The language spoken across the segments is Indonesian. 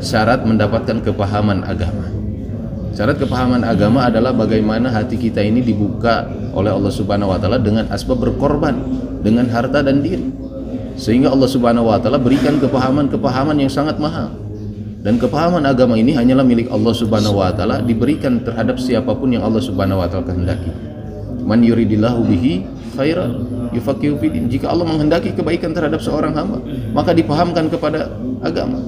syarat mendapatkan kepahaman agama. Syarat kepahaman agama adalah bagaimana hati kita ini dibuka oleh Allah Subhanahu wa taala dengan asbab berkorban dengan harta dan diri. Sehingga Allah Subhanahu wa taala berikan kepahaman-kepahaman yang sangat mahal. Dan kepahaman agama ini hanyalah milik Allah Subhanahu wa taala diberikan terhadap siapa pun yang Allah Subhanahu wa taala kehendaki. Man yuridillahu bihi khairan yufaqihu. Jika Allah menghendaki kebaikan terhadap seorang hamba, maka dipahamkan kepada agama.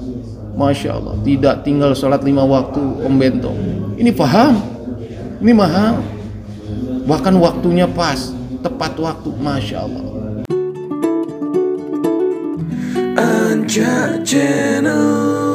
Masya Allah, tidak tinggal sholat lima waktu Om Bento. Ini paham, ini mahal. Bahkan waktunya pas, tepat waktu, Masya Allah. Anja Channel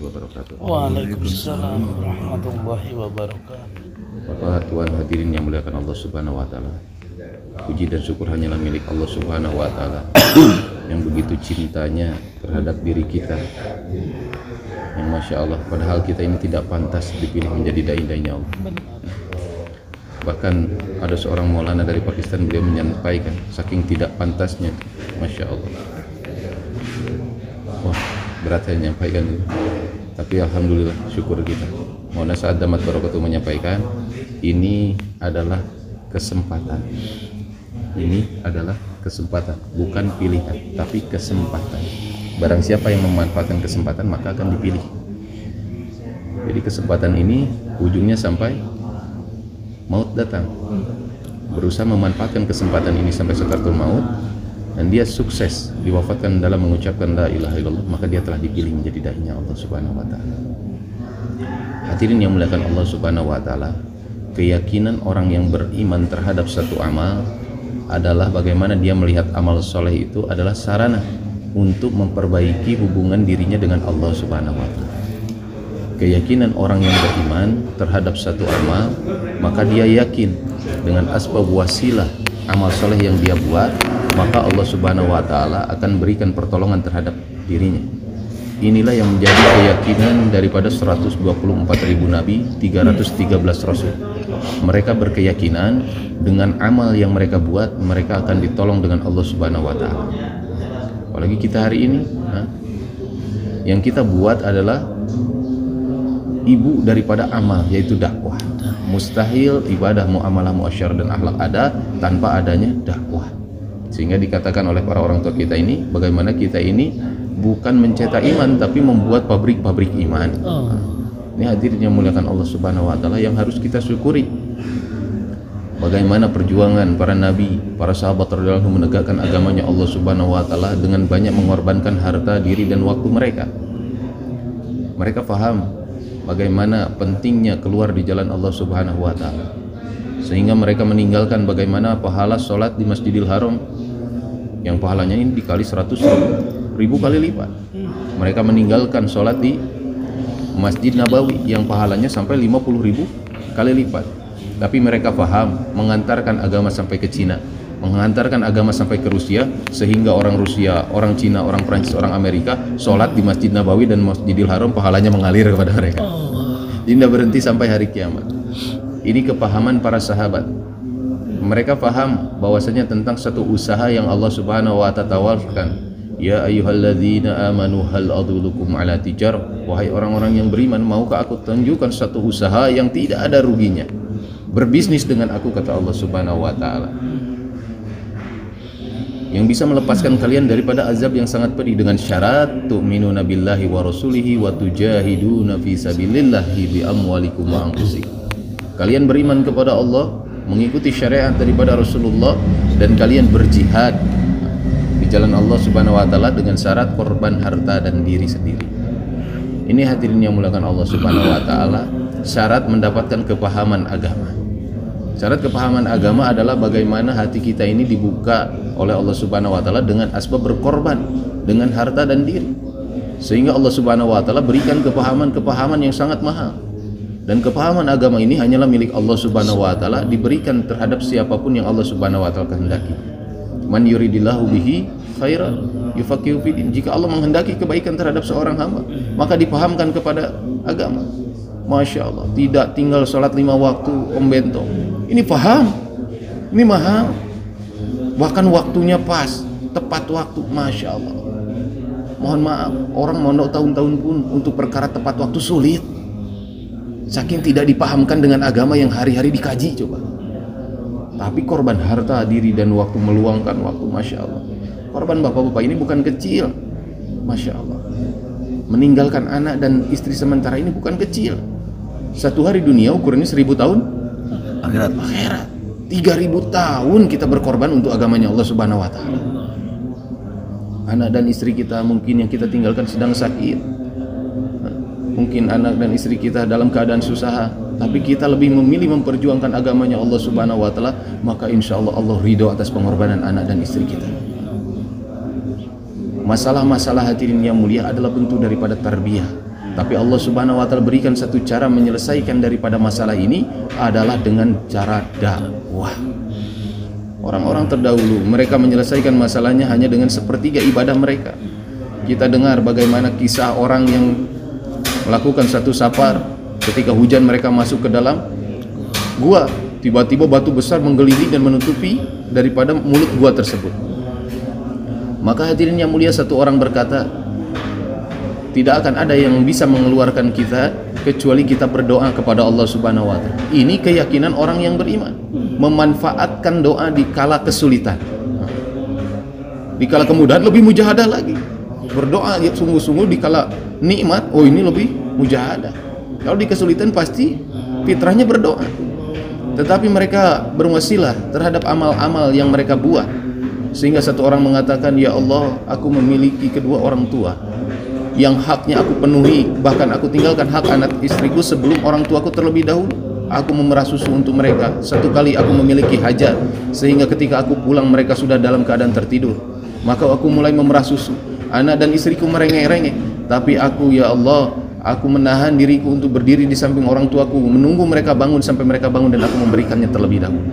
warahmatullahi wabarakatuh. Waalaikumsalam warahmatullahi wabarakatuh. Bapak Tuhan hadirin yang muliakan Allah Subhanahu wa taala. Puji dan syukur hanyalah milik Allah Subhanahu wa taala yang begitu cintanya terhadap diri kita. Yang Masya Allah, padahal kita ini tidak pantas dipilih menjadi dai-dainya Allah. Bahkan ada seorang maulana dari Pakistan beliau menyampaikan saking tidak pantasnya, Masya Allah. Wah, berat saya menyampaikan itu. Tapi alhamdulillah syukur kita. Maulana Sa'ad Damat Barakatuh menyampaikan ini adalah kesempatan. Ini adalah kesempatan, bukan pilihan, tapi kesempatan. Barang siapa yang memanfaatkan kesempatan maka akan dipilih. Jadi kesempatan ini ujungnya sampai maut datang. Berusaha memanfaatkan kesempatan ini sampai sekaratul maut dan dia sukses diwafatkan dalam mengucapkan la ilaha illallah maka dia telah dipilih menjadi dai Allah Subhanahu wa taala. Hadirin yang muliakan Allah Subhanahu wa taala, keyakinan orang yang beriman terhadap satu amal adalah bagaimana dia melihat amal soleh itu adalah sarana untuk memperbaiki hubungan dirinya dengan Allah Subhanahu wa taala. Keyakinan orang yang beriman terhadap satu amal, maka dia yakin dengan asbab wasilah amal soleh yang dia buat, maka Allah Subhanahu wa taala akan berikan pertolongan terhadap dirinya. Inilah yang menjadi keyakinan daripada 124 ribu nabi, 313 rasul. Mereka berkeyakinan dengan amal yang mereka buat, mereka akan ditolong dengan Allah Subhanahu wa taala. Apalagi kita hari ini, ha? yang kita buat adalah ibu daripada amal yaitu dakwah. Mustahil ibadah muamalah muasyarah dan akhlak ada tanpa adanya dakwah. Sehingga dikatakan oleh para orang tua kita ini bagaimana kita ini bukan mencetak iman tapi membuat pabrik-pabrik iman. Oh. Ini hadirin yang muliakan Allah Subhanahu wa taala yang harus kita syukuri. Bagaimana perjuangan para nabi, para sahabat radhiyallahu anhum menegakkan agamanya Allah Subhanahu wa taala dengan banyak mengorbankan harta, diri dan waktu mereka. Mereka faham bagaimana pentingnya keluar di jalan Allah Subhanahu wa taala. Sehingga mereka meninggalkan bagaimana pahala sholat di Masjidil Haram yang pahalanya ini dikali 100 ribu, ribu kali lipat. Mereka meninggalkan sholat di Masjid Nabawi yang pahalanya sampai 50 ribu kali lipat. Tapi mereka paham mengantarkan agama sampai ke Cina, mengantarkan agama sampai ke Rusia sehingga orang Rusia, orang Cina, orang Prancis, orang Amerika sholat di Masjid Nabawi dan Masjidil Haram pahalanya mengalir kepada mereka. Jadi tidak berhenti sampai hari kiamat. Ini kepahaman para sahabat. Mereka paham bahwasanya tentang satu usaha yang Allah Subhanahu wa taala tawarkan. Ya ayyuhalladzina amanu hal adullukum ala tijar Wahai orang-orang yang beriman Maukah aku tunjukkan satu usaha yang tidak ada ruginya Berbisnis dengan aku kata Allah subhanahu wa ta'ala Yang bisa melepaskan kalian daripada azab yang sangat pedih Dengan syarat Tu'minuna billahi wa rasulihi Wa tujahiduna fi sabilillahi Bi amwalikum wa anfusikum Kalian beriman kepada Allah Mengikuti syariat daripada Rasulullah Dan kalian berjihad di jalan Allah Subhanahu wa taala dengan syarat korban harta dan diri sendiri. Ini hadirin yang mulakan Allah Subhanahu wa taala, syarat mendapatkan kepahaman agama. Syarat kepahaman agama adalah bagaimana hati kita ini dibuka oleh Allah Subhanahu wa taala dengan asbab berkorban dengan harta dan diri. Sehingga Allah Subhanahu wa taala berikan kepahaman-kepahaman yang sangat mahal. Dan kepahaman agama ini hanyalah milik Allah Subhanahu wa taala diberikan terhadap siapa pun yang Allah Subhanahu wa taala kehendaki. Man yuridillahu bihi khairan yufaqihu fiddin jika Allah menghendaki kebaikan terhadap seorang hamba maka dipahamkan kepada agama. Masya Allah tidak tinggal sholat lima waktu Om ini paham ini mahal bahkan waktunya pas tepat waktu. Masya Allah. Mohon maaf orang mondok tahun-tahun pun untuk perkara tepat waktu sulit saking tidak dipahamkan dengan agama yang hari-hari dikaji coba. Tapi korban harta diri dan waktu meluangkan waktu Masya Allah. Korban bapak-bapak ini bukan kecil Masya Allah. Meninggalkan anak dan istri sementara ini bukan kecil. Satu hari dunia ukurannya seribu tahun. Akhirat. akhirat. Tiga ribu tahun kita berkorban untuk agamanya Allah subhanahu wa ta'ala. Anak dan istri kita mungkin yang kita tinggalkan sedang sakit mungkin anak dan istri kita dalam keadaan susah tapi kita lebih memilih memperjuangkan agamanya Allah subhanahu wa ta'ala maka insya Allah Allah ridho atas pengorbanan anak dan istri kita. Masalah-masalah hadirin yang mulia adalah bentuk daripada tarbiyah. Tapi Allah subhanahu wa ta'ala berikan satu cara menyelesaikan daripada masalah ini adalah dengan cara dakwah. Orang-orang terdahulu mereka menyelesaikan masalahnya hanya dengan sepertiga ibadah mereka. Kita dengar bagaimana kisah orang yang melakukan satu safar ketika hujan mereka masuk ke dalam gua tiba-tiba batu besar menggeliling dan menutupi daripada mulut gua tersebut maka hadirin yang mulia satu orang berkata tidak akan ada yang bisa mengeluarkan kita kecuali kita berdoa kepada Allah Subhanahu wa taala. Ini keyakinan orang yang beriman. Memanfaatkan doa di kala kesulitan. Di kala kemudahan lebih mujahadah lagi. Berdoa ya sungguh-sungguh di kala nikmat, oh ini lebih mujahadah. Kalau di kesulitan pasti fitrahnya berdoa. Tetapi mereka berwasilah terhadap amal-amal yang mereka buat. Sehingga satu orang mengatakan, "Ya Allah, aku memiliki kedua orang tua yang haknya aku penuhi bahkan aku tinggalkan hak anak istriku sebelum orang tuaku terlebih dahulu aku memerah susu untuk mereka satu kali aku memiliki hajat sehingga ketika aku pulang mereka sudah dalam keadaan tertidur maka aku mulai memerah susu anak dan istriku merengek-rengek. Tapi aku ya Allah aku menahan diriku untuk berdiri di samping orang tuaku menunggu mereka bangun sampai mereka bangun dan aku memberikannya terlebih dahulu.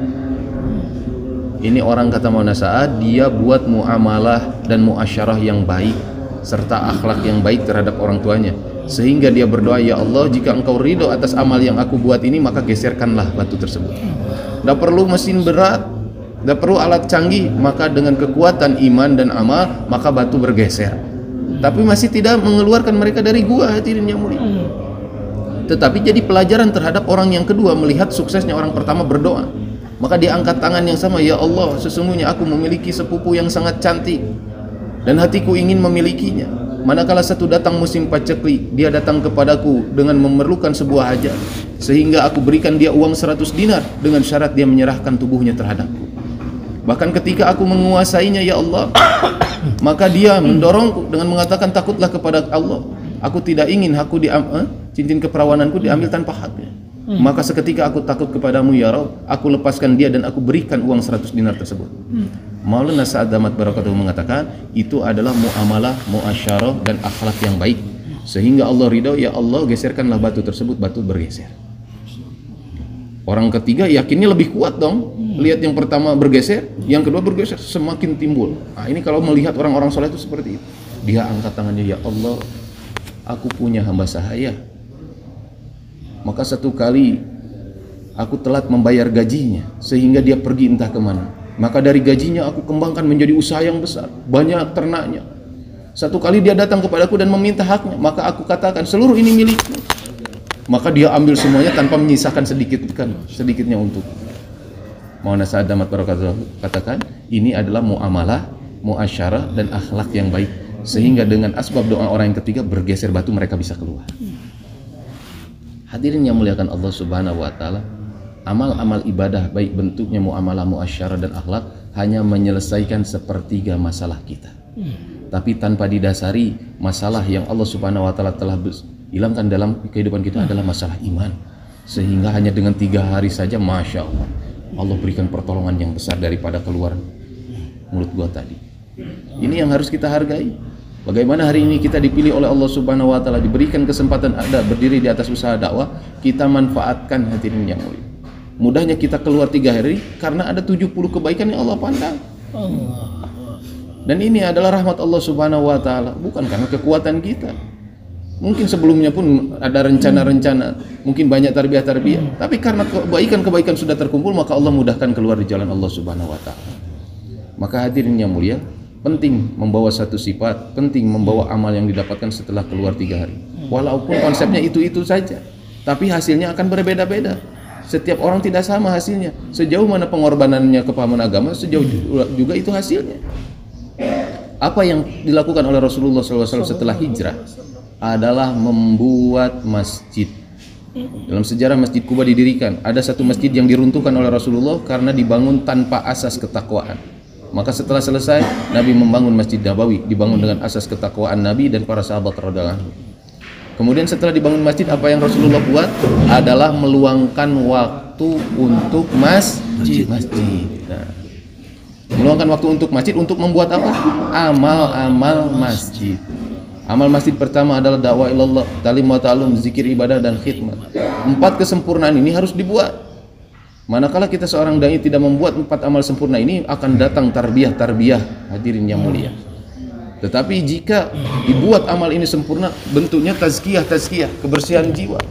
Ini orang kata Mauna Sa'ad dia buat muamalah dan muasyarah yang baik serta akhlak yang baik terhadap orang tuanya. Sehingga dia berdoa ya Allah jika engkau ridho atas amal yang aku buat ini maka geserkanlah batu tersebut. Tidak perlu mesin berat tidak perlu alat canggih maka dengan kekuatan iman dan amal maka batu bergeser. Tapi masih tidak mengeluarkan mereka dari gua hadirin yang mulia. Tetapi jadi pelajaran terhadap orang yang kedua melihat suksesnya orang pertama berdoa. Maka dia angkat tangan yang sama ya Allah sesungguhnya aku memiliki sepupu yang sangat cantik dan hatiku ingin memilikinya. Manakala satu datang musim paceklik dia datang kepadaku dengan memerlukan sebuah hajat sehingga aku berikan dia uang 100 dinar dengan syarat dia menyerahkan tubuhnya terhadapku bahkan ketika aku menguasainya ya Allah maka dia mendorongku dengan mengatakan takutlah kepada Allah. Aku tidak ingin aku di eh, cincin keperawananku diambil tanpa haknya. Maka seketika aku takut kepadamu ya Rabb aku lepaskan dia dan aku berikan uang 100 dinar tersebut. Maulana Sa'ad Damat Barakatuh mengatakan itu adalah muamalah, muasyarah dan akhlak yang baik. Sehingga Allah ridho ya Allah geserkanlah batu tersebut batu bergeser. Orang ketiga yakinnya lebih kuat dong lihat yang pertama bergeser yang kedua bergeser semakin timbul. Nah ini kalau melihat orang-orang soleh itu seperti itu. Dia angkat tangannya ya Allah aku punya hamba sahaya. Maka satu kali aku telat membayar gajinya sehingga dia pergi entah ke mana. Maka dari gajinya aku kembangkan menjadi usaha yang besar banyak ternaknya. Satu kali dia datang kepadaku dan meminta haknya maka aku katakan seluruh ini milikmu. Maka dia ambil semuanya tanpa menyisakan sedikit kan sedikitnya untuk Maulana Sa'ad Damat Barakatuh katakan ini adalah muamalah muasyarah dan akhlak yang baik. Sehingga dengan asbab doa orang yang ketiga bergeser batu mereka bisa keluar. Hadirin yang muliakan Allah Subhanahu wa taala amal-amal ibadah baik bentuknya muamalah muasyarah dan akhlak hanya menyelesaikan sepertiga masalah kita. Tapi tanpa didasari masalah yang Allah Subhanahu wa taala telah hilangkan dalam kehidupan kita adalah masalah iman. Sehingga hanya dengan tiga hari saja masya Allah Allah berikan pertolongan yang besar daripada keluar mulut gua tadi ini yang harus kita hargai Bagaimana hari ini kita dipilih oleh Allah Subhanahu wa taala diberikan kesempatan ada berdiri di atas usaha dakwah, kita manfaatkan hadirin yang mulia. Mudahnya kita keluar tiga hari karena ada 70 kebaikan yang Allah pandang. Dan ini adalah rahmat Allah Subhanahu wa taala, bukan karena kekuatan kita. Mungkin sebelumnya pun ada rencana-rencana, mungkin banyak tarbiyah-tarbiyah, tapi karena kebaikan-kebaikan sudah terkumpul maka Allah mudahkan keluar di jalan Allah Subhanahu wa taala. Maka hadirin yang mulia, penting membawa satu sifat, penting membawa amal yang didapatkan setelah keluar tiga hari. Walaupun konsepnya itu-itu saja, tapi hasilnya akan berbeda-beda. Setiap orang tidak sama hasilnya. Sejauh mana pengorbanannya kepahaman agama, sejauh juga itu hasilnya. Apa yang dilakukan oleh Rasulullah SAW setelah hijrah adalah membuat masjid. Dalam sejarah Masjid Kuba didirikan, ada satu masjid yang diruntuhkan oleh Rasulullah karena dibangun tanpa asas ketakwaan. Maka setelah selesai, Nabi membangun Masjid Nabawi, dibangun dengan asas ketakwaan Nabi dan para sahabat radhiyallahu Kemudian setelah dibangun masjid, apa yang Rasulullah buat adalah meluangkan waktu untuk masjid. Masjid. Nah, meluangkan waktu untuk masjid untuk membuat apa? Amal-amal masjid. Amal masjid pertama adalah dakwah ilallah, talim wa ta'alum, zikir ibadah dan khidmat. Empat kesempurnaan ini harus dibuat. Manakala kita seorang dai tidak membuat empat amal sempurna ini akan datang tarbiyah-tarbiyah hadirin yang mulia. Tetapi jika dibuat amal ini sempurna, bentuknya tazkiyah, tazkiyah, kebersihan jiwa.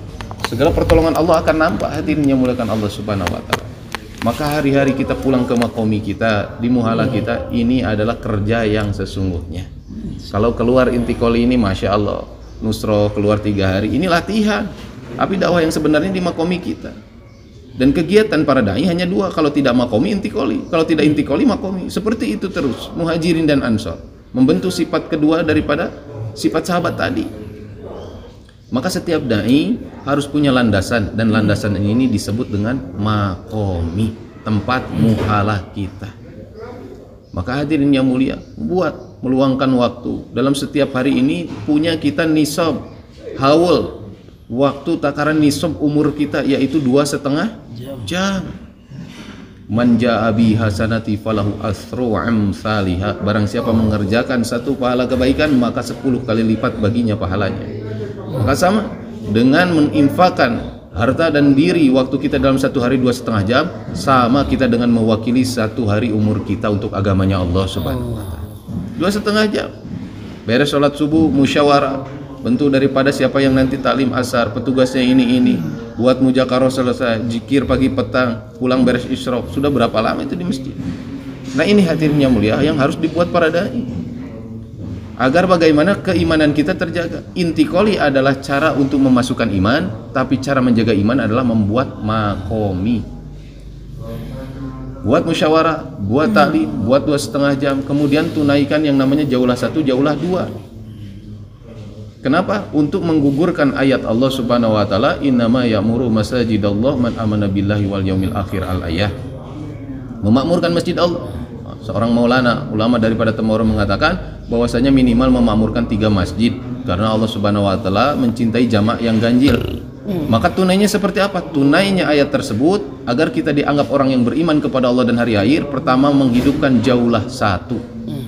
Segala pertolongan Allah akan nampak hadirin yang muliakan Allah Subhanahu wa taala. Maka hari-hari kita pulang ke makomi kita, di muhala kita, ini adalah kerja yang sesungguhnya. Kalau keluar intikoli ini, Masya Allah, Nusro keluar tiga hari, ini latihan. Tapi dakwah yang sebenarnya di makomi kita. Dan kegiatan para dai hanya dua, kalau tidak makomi intikoli, kalau tidak intikoli makomi. Seperti itu terus, muhajirin dan ansor membentuk sifat kedua daripada sifat sahabat tadi. Maka setiap dai harus punya landasan dan landasan ini disebut dengan makomi, tempat muhalah kita. Maka hadirin yang mulia, buat meluangkan waktu. Dalam setiap hari ini punya kita nisab haul waktu takaran nisab umur kita yaitu dua setengah jam. manja abi hasanati falahu asru amsalihah barang siapa mengerjakan satu pahala kebaikan maka sepuluh kali lipat baginya pahalanya. Maka sama dengan menginfakan harta dan diri waktu kita dalam satu hari dua setengah jam sama kita dengan mewakili satu hari umur kita untuk agamanya Allah subhanahu wa ta'ala dua setengah jam. Beres sholat subuh musyawarah. Bentuk daripada siapa yang nanti taklim asar petugasnya ini ini. Buat mujakarah selesai jikir pagi petang pulang beres isyrok sudah berapa lama itu di masjid? Nah ini hadirnya mulia yang harus dibuat para dai. Agar bagaimana keimanan kita terjaga. Inti koli adalah cara untuk memasukkan iman tapi cara menjaga iman adalah membuat makomi buat musyawarah buat taklim buat dua setengah jam kemudian tunaikan yang namanya jauhlah satu jauhlah dua Kenapa? Untuk menggugurkan ayat Allah Subhanahu wa taala, "Innama ya'muru masajidallah man amana billahi wal yaumil akhir" al-ayah. Memakmurkan masjid Allah. Seorang maulana, ulama daripada Temoro mengatakan bahwasanya minimal memakmurkan tiga masjid karena Allah Subhanahu wa taala mencintai jamak yang ganjil. Maka tunainya seperti apa? Tunainya ayat tersebut agar kita dianggap orang yang beriman kepada Allah dan hari akhir, pertama menghidupkan jauhlah satu.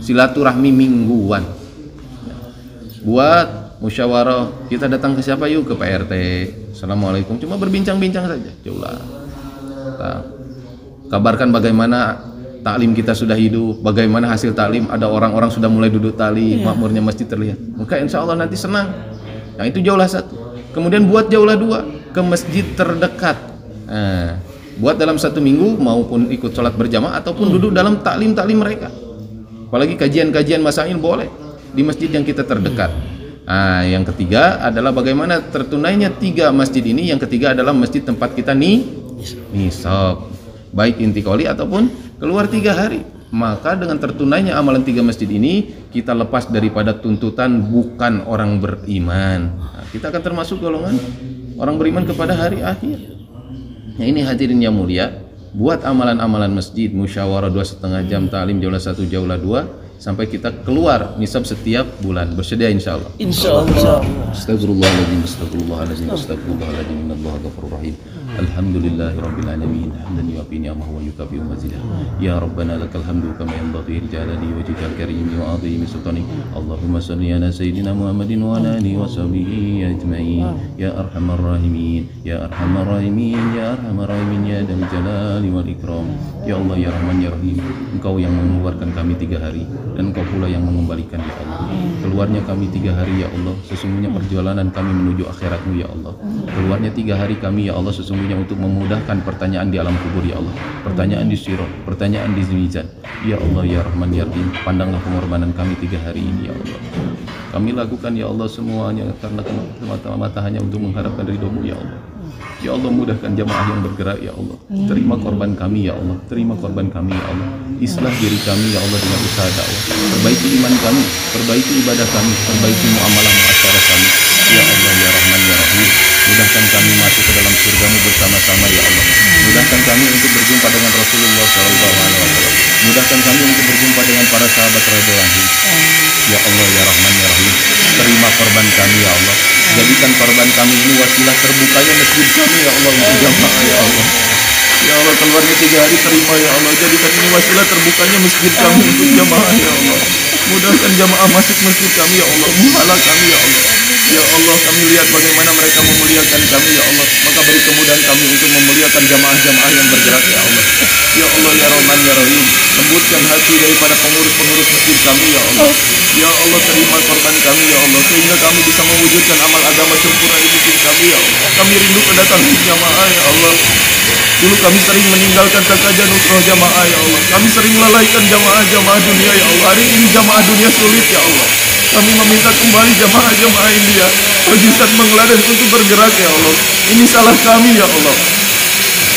Silaturahmi mingguan. Buat musyawarah kita datang ke siapa yuk? Ke PRT Assalamualaikum. Cuma berbincang-bincang saja. Coba kabarkan bagaimana taklim kita sudah hidup bagaimana hasil taklim ada orang-orang sudah mulai duduk tali yeah. makmurnya masjid terlihat. Maka insya Allah nanti senang. Yang itu jauhlah satu kemudian buat jauhlah dua ke masjid terdekat nah, buat dalam satu minggu maupun ikut sholat berjamaah ataupun hmm. duduk dalam taklim-taklim mereka apalagi kajian-kajian masail boleh di masjid yang kita terdekat Nah, yang ketiga adalah bagaimana tertunainya tiga masjid ini. Yang ketiga adalah masjid tempat kita nih nisab, baik intikoli ataupun keluar tiga hari. Maka dengan tertunainya amalan tiga masjid ini, kita lepas daripada tuntutan bukan orang beriman. Nah, kita akan termasuk golongan orang beriman kepada hari akhir. Nah, ini hadirin yang mulia, buat amalan-amalan masjid, musyawarah dua setengah jam, talim jauhlah satu, jauhlah dua, sampai kita keluar nisab setiap bulan bersedia insya Allah insya Allah astagfirullahaladzim astagfirullahaladzim astagfirullahaladzim innallaha ghafurur rahim Alhamdulillah Rabbil Alamin. Hamdan yuafi ni'amahu wa yukafi mazidah Ya Rabbana lakal hamdu kama yanbaghi jalali wajhikal karimi wa azimi sultanik Allahumma salli ala Sayyidina Muhammadin wa ala alihi wa sahbihi ajma'in. Ya Arhamar Rahimin. Ya Arhamar Rahimin. Ya Arhamar Rahimin. Ya Dal Jalali wal Ikram. Ya Allah Ya Rahman Ya Rahim Engkau yang mengeluarkan kami tiga hari dan Engkau pula yang mengembalikan Ya Allah. Keluarnya kami tiga hari Ya Allah. Sesungguhnya perjalanan kami menuju akhiratmu Ya Allah. Keluarnya tiga hari kami Ya Allah Sesungguhnya untuk memudahkan pertanyaan di alam kubur Ya Allah Pertanyaan di sirat Pertanyaan di mizan Ya Allah Ya Rahman Ya Rahim Pandanglah pengorbanan kami tiga hari ini Ya Allah kami lakukan ya Allah semuanya karena semata-mata hanya untuk mengharapkan ridhomu ya Allah. Ya Allah mudahkan jamaah yang bergerak ya Allah. Terima korban kami ya Allah. Terima korban kami ya Allah. Islah diri kami ya Allah dengan usaha dakwah. Perbaiki iman kami, perbaiki ibadah kami, perbaiki muamalah muasyarah kami. Ya Allah Mudahkan kami masuk ke dalam surgamu bersama-sama ya Allah. Mudahkan kami untuk berjumpa dengan Rasulullah SAW. Mudahkan kami untuk berjumpa dengan para sahabat radhiyallahu Ya Allah ya Rahman ya Rahim. Terima korban kami ya Allah. Jadikan korban kami ini wasilah terbukanya masjid kami ya Allah Untuk jamaah ya Allah. Ya Allah keluarnya tiga hari terima ya Allah. Jadikan ini wasilah terbukanya masjid kami untuk jamaah ya Allah Mudahkan jamaah masuk masjid kami ya Allah. Muhala kami ya Allah. Ya Allah kami lihat bagaimana mereka memuliakan kami ya Allah. Maka beri kemudahan kami untuk memuliakan jamaah-jamaah yang bergerak ya Allah. Ya Allah ya Rahman ya Rahim. Lembutkan hati daripada pengurus-pengurus masjid kami ya Allah. Ya Allah terima korban kami ya Allah. Sehingga kami bisa mewujudkan amal agama sempurna di masjid kami ya Allah. Kami rindu kedatangan jamaah ya Allah Dulu kami sering meninggalkan kekajian nusroh jamaah ya Allah. Kami sering lalaikan jamaah-jamaah dunia ya Allah. Hari ini jamaah dunia sulit ya Allah. Kami meminta kembali jamaah-jamaah India Ustaz mengeladan untuk bergerak ya Allah. Ini salah kami ya Allah.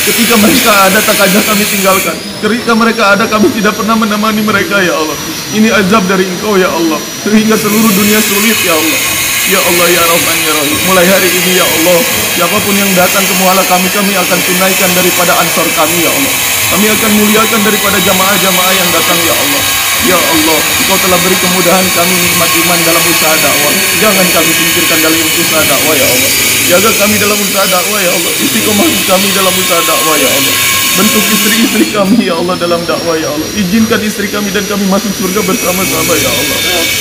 Ketika mereka ada tak aja kami tinggalkan. Ketika mereka ada kami tidak pernah menemani mereka ya Allah. Ini azab dari engkau ya Allah. Sehingga seluruh dunia sulit ya Allah Ya Allah ya Rahman ya Rahim Mulai hari ini ya Allah Siapa pun yang datang ke muala kami Kami akan tunaikan daripada ansor kami ya Allah Kami akan muliakan daripada jamaah-jamaah yang datang ya Allah Ya Allah, Engkau telah beri kemudahan kami nikmat iman dalam usaha dakwah. Jangan kami singkirkan dalam usaha dakwah ya Allah. Jaga kami dalam usaha dakwah ya Allah. Istiqomah kami dalam usaha dakwah ya Allah. Bentuk istri-istri kami ya Allah dalam dakwah ya Allah. Izinkan istri kami dan kami masuk surga bersama-sama ya Allah.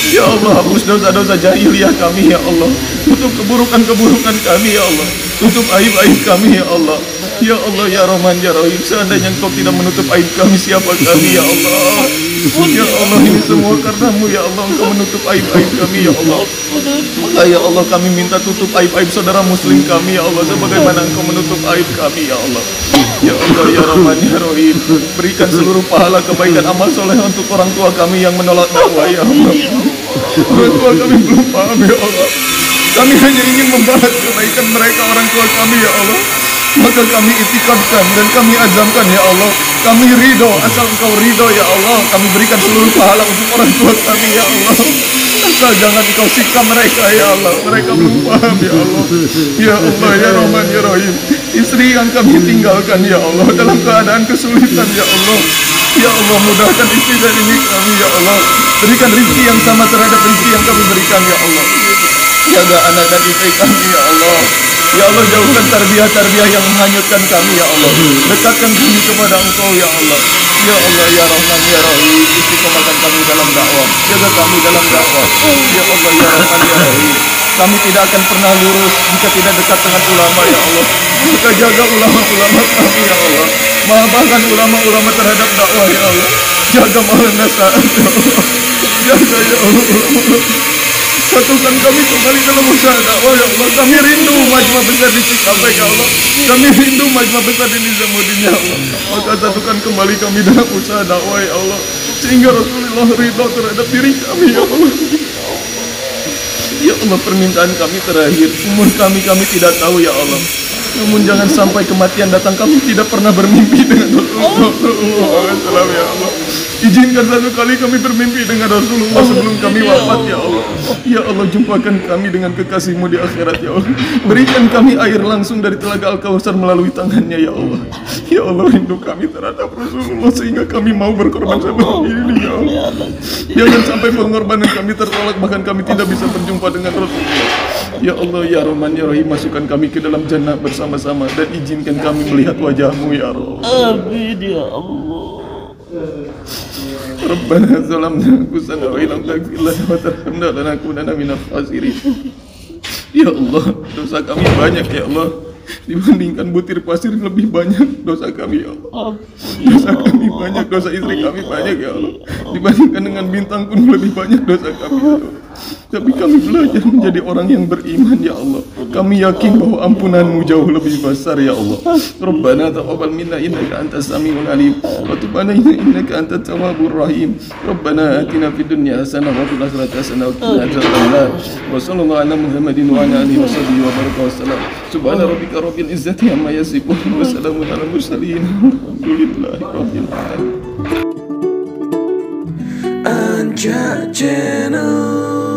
Ya Allah, hapus dosa-dosa jahiliyah kami ya Allah. Tutup keburukan-keburukan kami ya Allah. Tutup aib-aib kami ya Allah. Ya Allah ya Rahman ya Rahim Seandainya engkau tidak menutup aib kami Siapa kami ya Allah? Ya Allah ini semua karenamu ya Allah Engkau menutup aib-aib kami ya Allah. Maka ya Allah kami minta tutup aib-aib saudara muslim kami ya Allah Sebagaimana engkau menutup aib kami ya Allah. Ya Allah ya Rahman ya Rahim Berikan seluruh pahala kebaikan amal soleh untuk orang tua kami yang menolak dakwah ya Allah. Orang tua kami belum paham ya Allah. Kami hanya ingin membalas kebaikan mereka orang tua kami ya Allah maka kami itikadkan dan kami azamkan ya Allah. Kami ridho asal engkau ridho ya Allah. Kami berikan seluruh pahala untuk orang tua kami ya Allah. Asal jangan engkau sikap mereka ya Allah. Mereka belum paham ya Allah. Ya Allah ya Rahman ya Rahim. Istri yang kami tinggalkan ya Allah dalam keadaan kesulitan ya Allah. Ya Allah mudahkan istri dan ini kami ya Allah. Berikan rezeki yang sama terhadap rezeki yang kami berikan ya Allah. Jaga anak dan istri kami ya Allah Ya Allah jauhkan tarbiyah-tarbiyah yang menghanyutkan kami ya Allah Dekatkan kami kepada engkau ya Allah Ya Allah ya Rahman ya Rahim Istiqomahkan kami dalam dakwah Jaga kami dalam dakwah Ya Allah ya Rahman ya Rahim kami tidak akan pernah lurus jika tidak dekat dengan ulama ya Allah. Maka jaga ulama-ulama kami ya Allah. Maafkan ulama-ulama terhadap dakwah ya Allah. Jaga malam saat ya Allah. Jaga ya Allah. Satukan kami kembali dalam usaha dakwah ya Allah. Kami rindu majma besar di Cikampek ya Allah. Kami rindu majma besar di Nizamuddin ya Allah. Maka satukan kembali kami dalam usaha dakwah ya Allah. Sehingga Rasulullah ridho terhadap diri kami ya Allah. Ya Allah permintaan kami terakhir Umur kami kami tidak tahu ya Allah Namun jangan sampai kematian datang Kami tidak pernah bermimpi dengan Rasulullah SAW ya Allah Izinkan satu kali kami bermimpi dengan Rasulullah sebelum kami wafat ya Allah. Ya Allah jumpakan kami dengan kekasihmu di akhirat ya Allah. Berikan kami air langsung dari telaga Al-Kawthar melalui tangannya ya Allah. Ya Allah rindu kami terhadap Rasulullah Sehingga kami mau berkorban seperti ini ya Allah. Jangan sampai pengorbanan kami tertolak Bahkan kami tidak bisa berjumpa dengan Rasulullah. Ya Allah ya Rahman ya Rahim masukkan kami ke dalam jannah bersama-sama dan izinkan kami melihat wajahmu ya Allah. Amin ya Allah. ربنا ظلمنا انفسنا وان لم تغفر لنا وترحمنا لنكونن من الخاسرين Ya Allah, dosa kami banyak ya Allah. Dibandingkan butir pasir lebih banyak dosa kami ya Allah. Ampun ya Dosa kami banyak, dosa istri kami banyak ya Allah. Dibandingkan dengan bintang pun lebih banyak dosa kami ya Allah. Tapi kami belajar menjadi orang yang beriman ya Allah. Kami yakin bahwa ampunanmu jauh lebih besar ya Allah. Rabbana taqabbal minna innaka antas samiul alim wa tub alaina innaka antat tawwabur rahim. Rabbana atina fid dunya hasanah wa fil akhirati hasanah wa qina adzabannar. Wa sallallahu ala Muhammadin wa ala alihi wa sahbihi wa baraka wa. Subhana rabbika rabbil izzati amma yasifun wa salamun ala mursalin. Alhamdulillahi rabbil alamin. Anja Channel